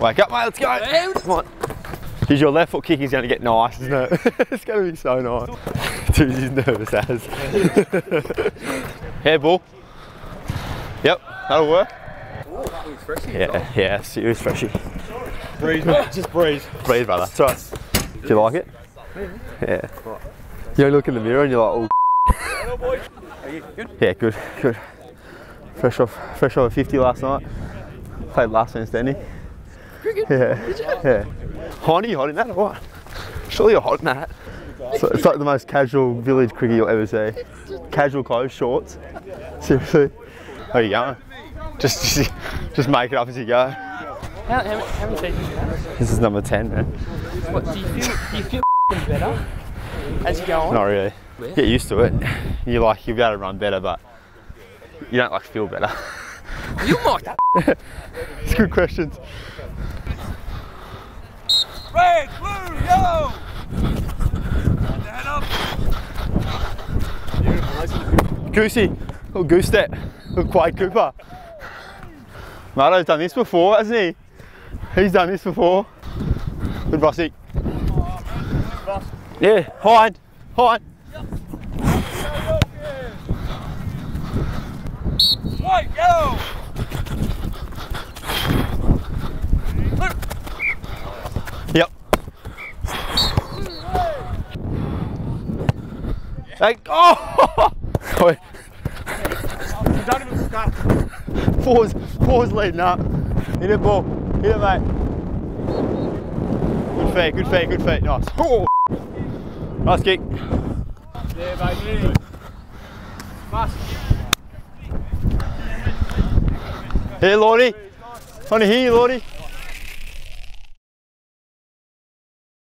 Wake up, mate, let's go. Come on. Because your left foot kick is going to get nice, isn't it? it's going to be so nice. Dude, he's nervous as. Hair ball. Yep, that'll work. Yeah, yeah, serious freshie. Breathe, mate. Just breathe. Breathe, brother. It's alright. Do you like it? Yeah. You look in the mirror and you're like, oh. Yeah, good, good. Fresh off, fresh off a 50 last night. Played last man standing. Yeah, yeah. Hot, are you hot in that or what? Surely you're hot in that. It's like, it's like the most casual village cricket you'll ever see. Casual clothes, shorts. Seriously. How are you going? Just, just, just make it up as you go. How, how, how many seasons you have? This is number 10, man. What, do you feel, do you feel better as you go on? Not really. Get used to it. You like, you'll be able to run better, but you don't like feel better. You might. It's good questions. Red, blue, yellow. Head up. Goosey, oh, little goose step, little oh, Quade Cooper. Marto's done this before, hasn't he? He's done this before. Good Bossy. Yeah, hind, hind. White, Hey, oh! Wait, Don't even start. pause, pause leading up. Hit it, ball. Hit it, mate. Good feet, good feet, good feet. Nice. Oh. Nice kick. Yeah, baby. Fast. Here, Lordy. Want to hear you, Lordy?